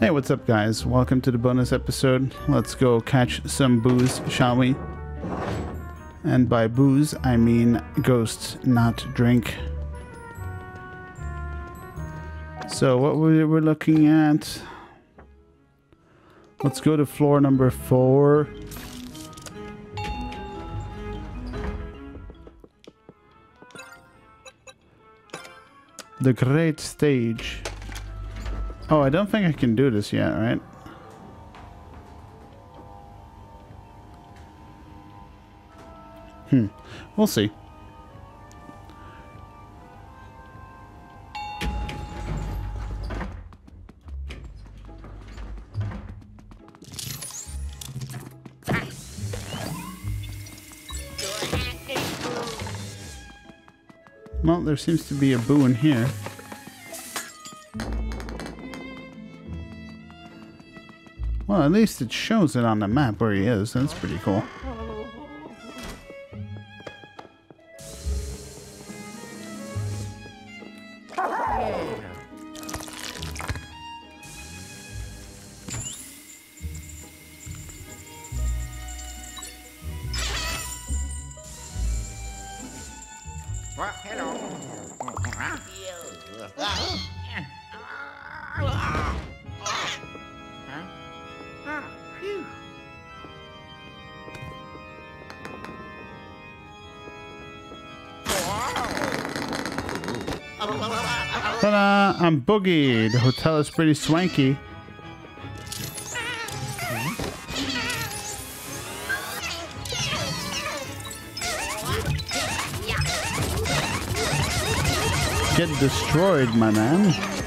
Hey, what's up, guys? Welcome to the bonus episode. Let's go catch some booze, shall we? And by booze, I mean ghosts, not drink. So, what we we're looking at. Let's go to floor number four. The great stage. Oh, I don't think I can do this yet, right? Hmm. We'll see. Well, there seems to be a boo in here. Well, at least it shows it on the map where he is. That's pretty cool. Well, hello. Ah. Ta-da! I'm Boogie. The hotel is pretty swanky. Get destroyed, my man.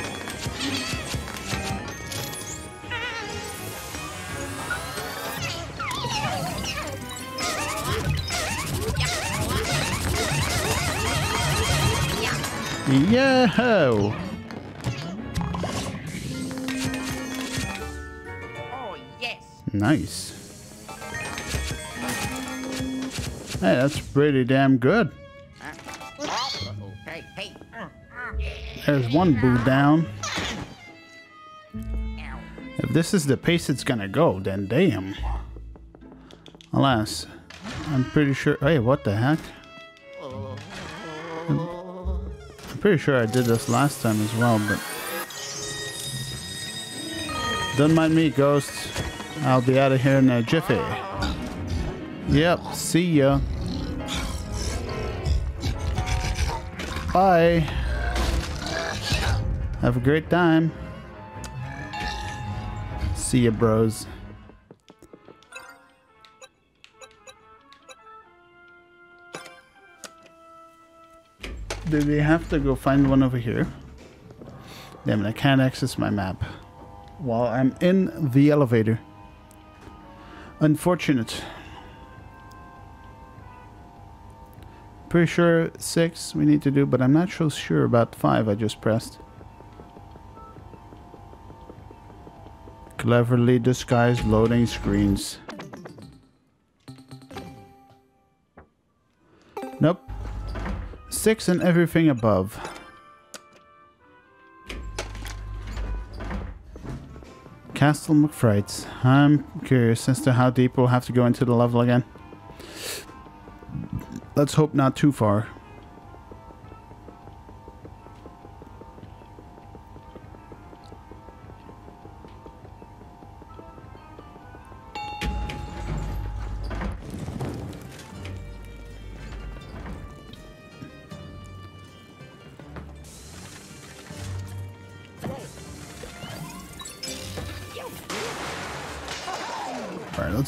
Yo! Oh, yes. Nice. Hey, that's pretty damn good. There's one boo down. If this is the pace it's gonna go, then damn. Alas, I'm pretty sure. Hey, what the heck? Pretty sure I did this last time as well, but. Don't mind me, ghosts. I'll be out of here in a jiffy. Yep, see ya. Bye. Have a great time. See ya, bros. Do we have to go find one over here? Damn it, I can't access my map while I'm in the elevator. Unfortunate. Pretty sure six we need to do, but I'm not so sure about five I just pressed. Cleverly disguised loading screens. Nope. Six and everything above. Castle MacFrights. I'm curious as to how deep we'll have to go into the level again. Let's hope not too far.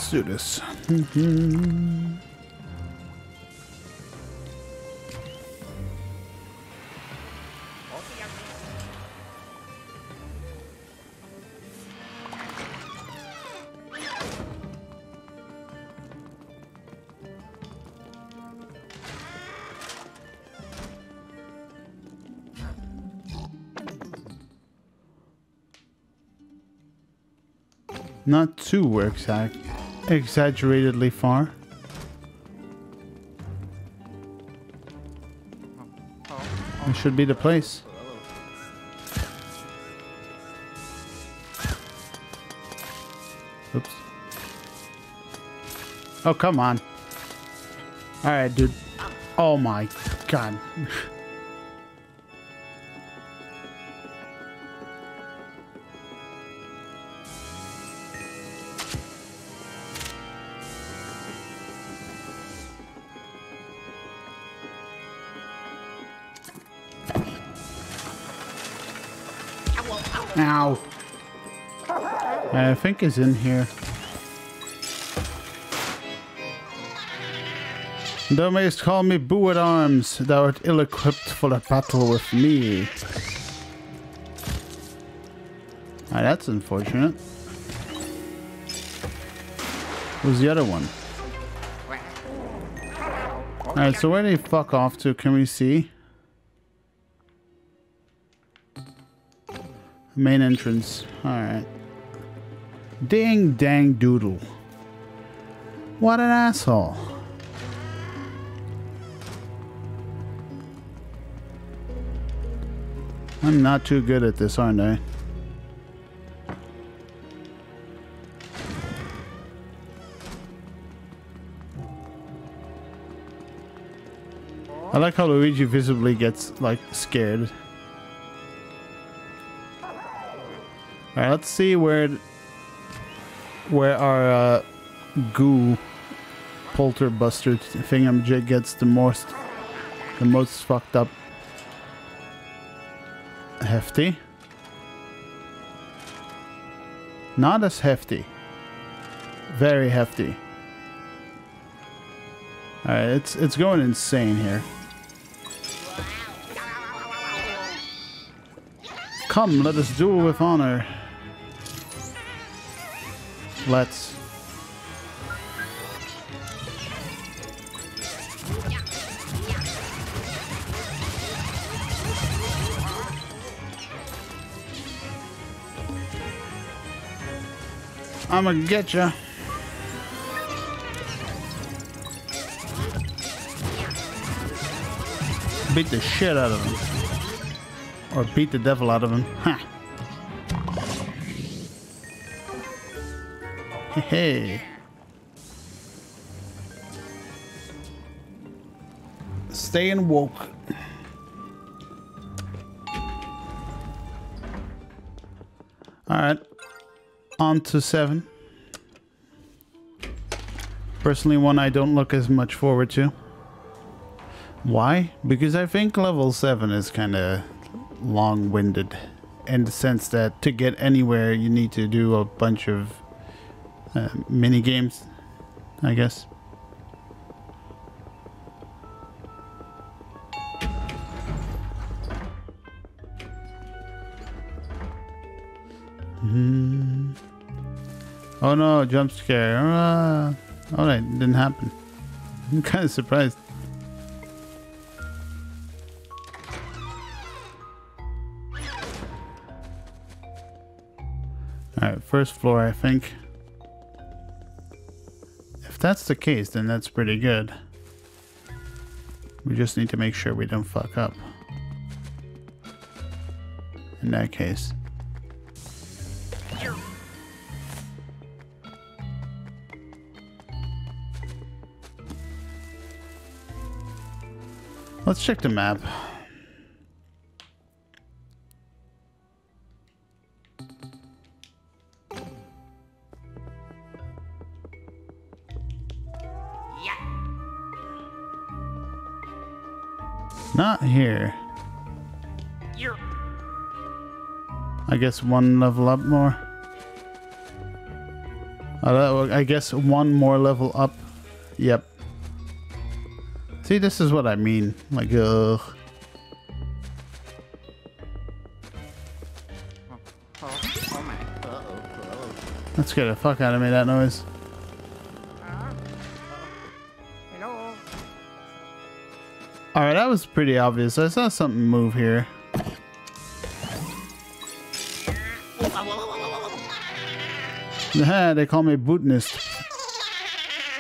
Let's do this. Not too exact, exaggeratedly far. This should be the place. Oops. Oh, come on. Alright, dude. Oh my god. I think it's in here. Thou mayst call me Boo at Arms, thou art ill equipped for a battle with me. Ah, that's unfortunate. Who's the other one? Alright, so where did he fuck off to? Can we see? Main entrance. Alright. Ding dang doodle. What an asshole. I'm not too good at this, aren't I? I like how Luigi visibly gets, like, scared. Alright, let's see where where our uh, goo polterbuster thingamajig gets the most the most fucked up hefty. Not as hefty. Very hefty. Alright, it's it's going insane here. Come, let us duel with honor. Let's. I'ma get ya. Beat the shit out of him. Or beat the devil out of him. Ha. Hey. Staying woke. Alright. On to seven. Personally, one I don't look as much forward to. Why? Because I think level 7 is kind of long-winded in the sense that to get anywhere you need to do a bunch of uh, mini games, I guess. Hmm. Oh no, jump scare. Uh, Alright, didn't happen. I'm kind of surprised. Alright, first floor, I think. That's the case, then that's pretty good. We just need to make sure we don't fuck up. In that case. Let's check the map. I guess one level up more. Uh, I guess one more level up. Yep. See, this is what I mean. Like, ugh. Let's get the fuck out of me, that noise. Alright, that was pretty obvious. I saw something move here. They call me Bootnist.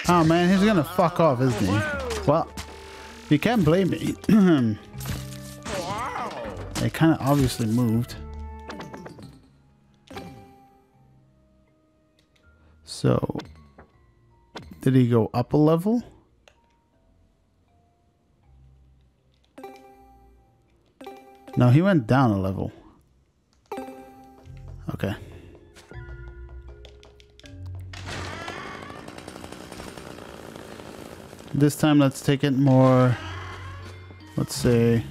Oh man, he's gonna fuck off, isn't he? Well, you can't blame me. They kind of obviously moved. So, did he go up a level? No, he went down a level. Okay. This time let's take it more, let's say,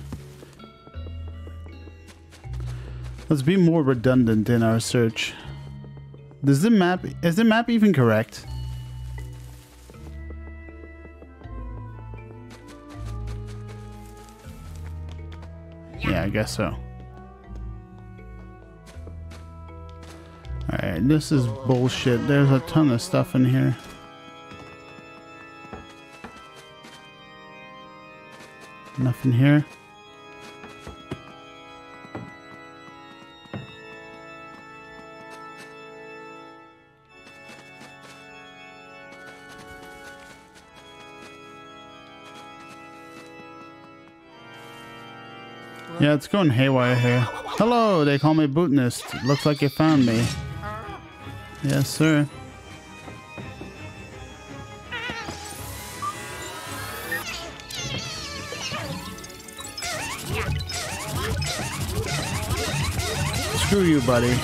let's be more redundant in our search. Does the map, is the map even correct? Yeah, I guess so. Alright, this is bullshit. There's a ton of stuff in here. Nothing here. Yeah, it's going haywire here. Hello, they call me Botanist. Looks like you found me. Yes, sir. Buddy.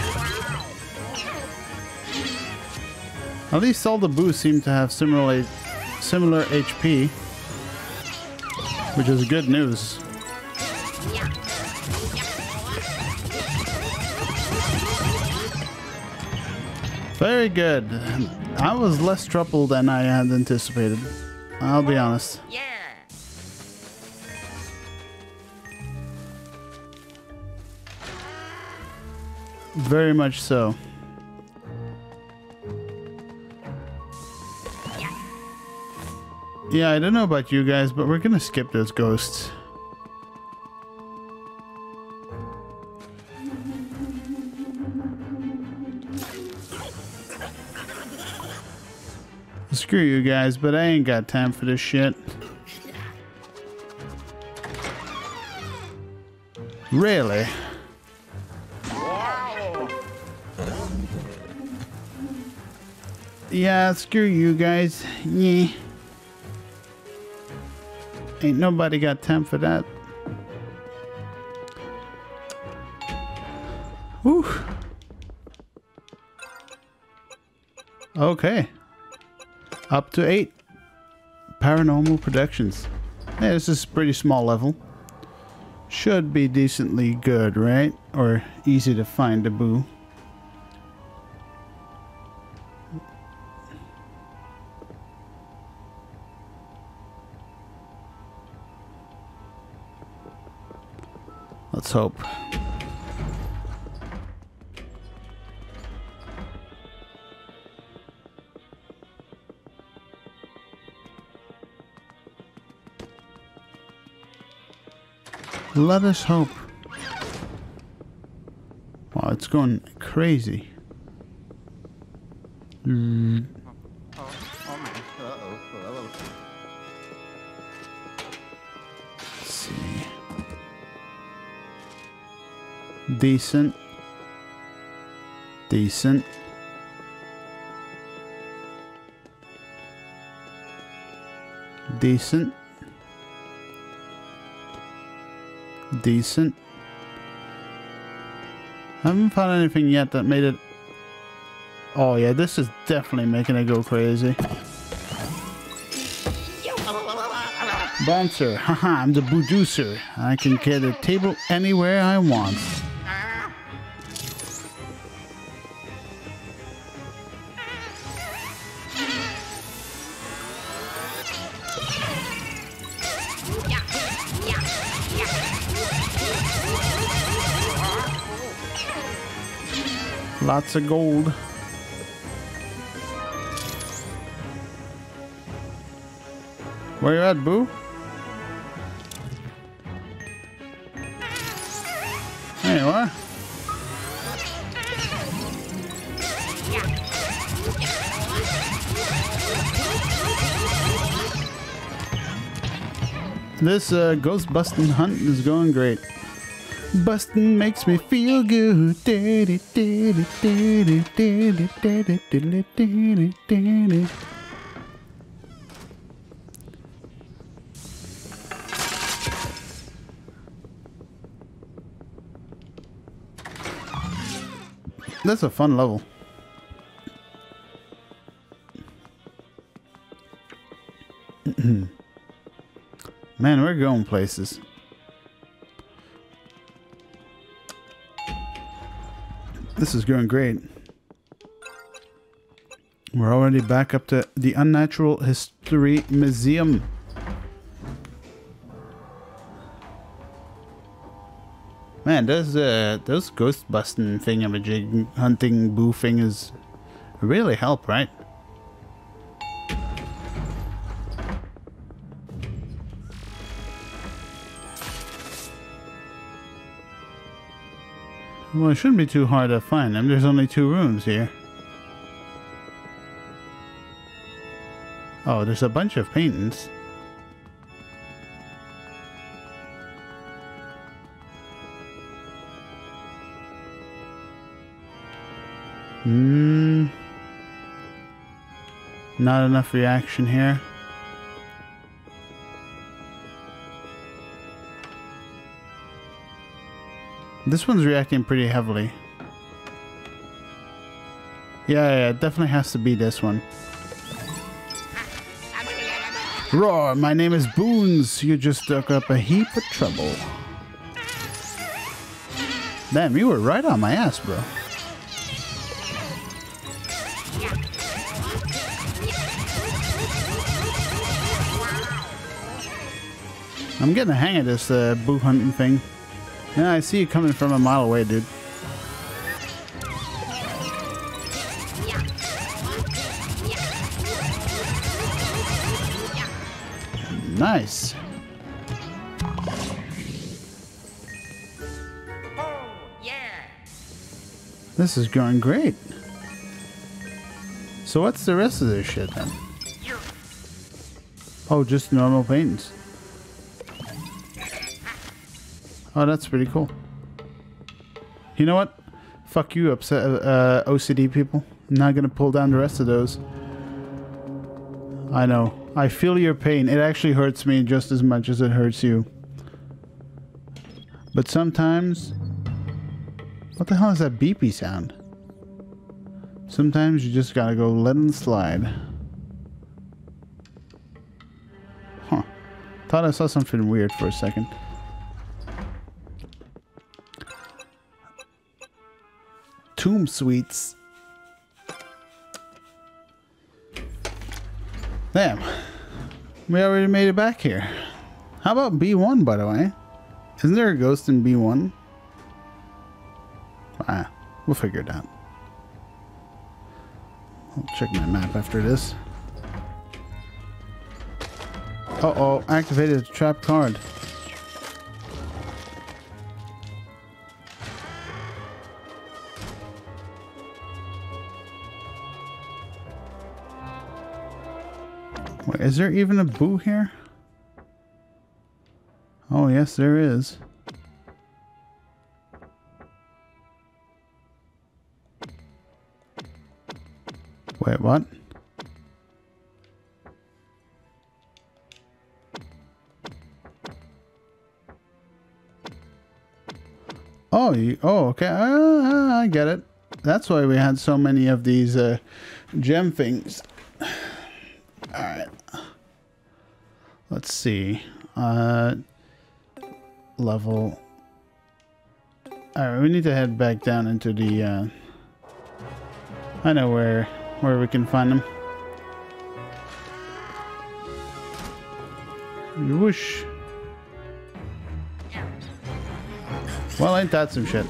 At least all the boos seem to have similar, similar HP, which is good news. Very good. I was less troubled than I had anticipated. I'll be honest. Very much so. Yeah, I don't know about you guys, but we're gonna skip those ghosts. Screw you guys, but I ain't got time for this shit. Really? Yeah, screw you guys. Yeah. Ain't nobody got time for that. Whew. Okay. Up to eight. Paranormal Productions. Yeah, this is pretty small level. Should be decently good, right? Or easy to find a boo. Let's hope. Let us hope. Wow, it's going crazy. Mm, Decent. Decent. Decent. Decent. I haven't found anything yet that made it... Oh yeah, this is definitely making it go crazy. Bouncer, haha, I'm the producer. I can get a table anywhere I want. Lots of gold. Where you at, Boo? There you are. This uh, ghost busting hunt is going great. Bustin' makes me feel good. That's a fun level. Man, we're going places. This is going great. We're already back up to the Unnatural History Museum. Man, those uh, those ghost busting thingamajig hunting boo things really help, right? Well, it shouldn't be too hard to find them. There's only two rooms here. Oh, there's a bunch of paintings. Hmm. Not enough reaction here. This one's reacting pretty heavily. Yeah, yeah, it definitely has to be this one. Roar, my name is Boons. You just dug up a heap of trouble. Damn, you were right on my ass, bro. I'm getting the hang of this uh, boo hunting thing. Yeah, I see you coming from a mile away, dude. Nice. Oh, yeah. This is going great. So what's the rest of this shit then? Oh, just normal paintings. Oh, that's pretty cool. You know what? Fuck you, upset uh, OCD people. I'm not gonna pull down the rest of those. I know. I feel your pain. It actually hurts me just as much as it hurts you. But sometimes... What the hell is that beepy sound? Sometimes you just gotta go let them slide. Huh. Thought I saw something weird for a second. Tomb Suites. Damn. We already made it back here. How about B1, by the way? Isn't there a ghost in B1? Ah, we'll figure it out. I'll check my map after this. Uh-oh, activated trap card. Is there even a boo here? Oh, yes, there is. Wait, what? Oh, you, oh, okay. Uh, I get it. That's why we had so many of these uh, gem things. Let's see. Uh, level. All right, we need to head back down into the. Uh, I know where where we can find them. Whoosh. Well, ain't that some shit?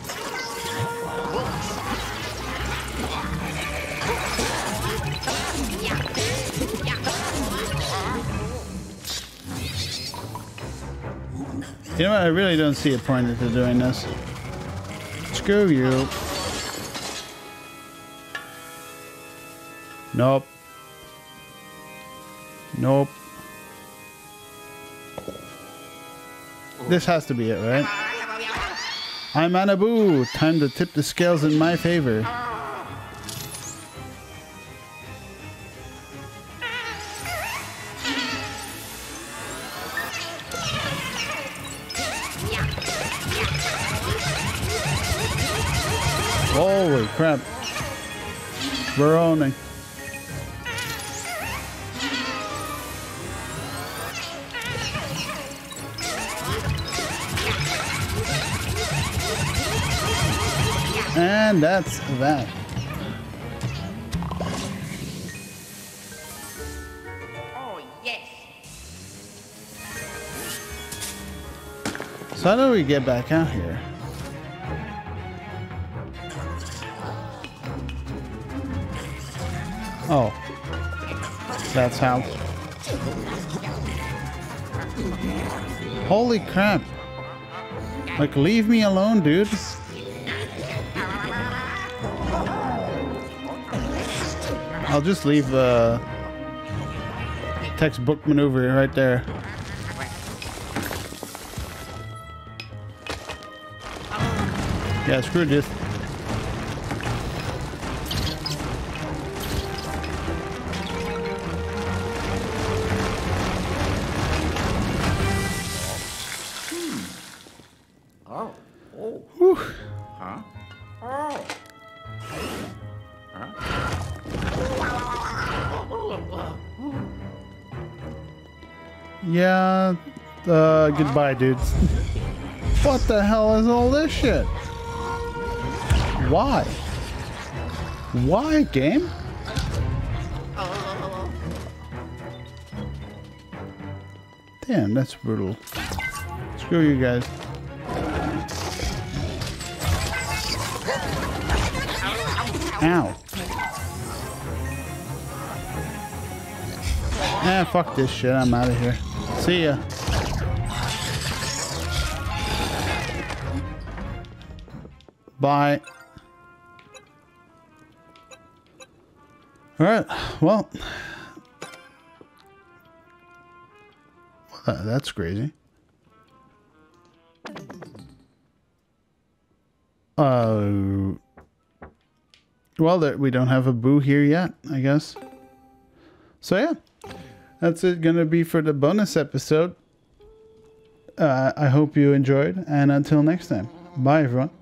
You know what? I really don't see a point into doing this. Screw you. Nope. Nope. This has to be it, right? I'm Anabu. Time to tip the scales in my favor. Holy crap. We're owning. And that's that. Oh, yes. So how do we get back out here? That's how. Holy crap. Like, leave me alone, dude. I'll just leave the textbook maneuver right there. Yeah, screw this. Yeah, uh, goodbye, dudes. what the hell is all this shit? Why? Why, game? Damn, that's brutal. Screw you guys. Ow. Ah, fuck this shit. I'm out of here. See ya. Bye. Alright, well. Uh, that's crazy. Uh. Well, there, we don't have a boo here yet, I guess. So, yeah that's it gonna be for the bonus episode. Uh, i hope you enjoyed and until next time. Bye everyone